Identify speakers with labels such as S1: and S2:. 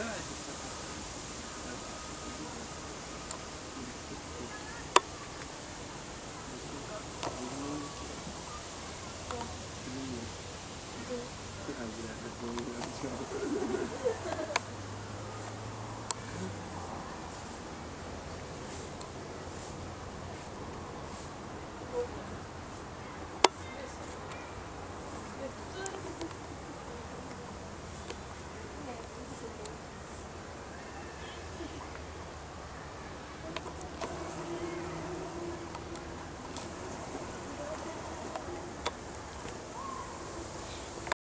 S1: там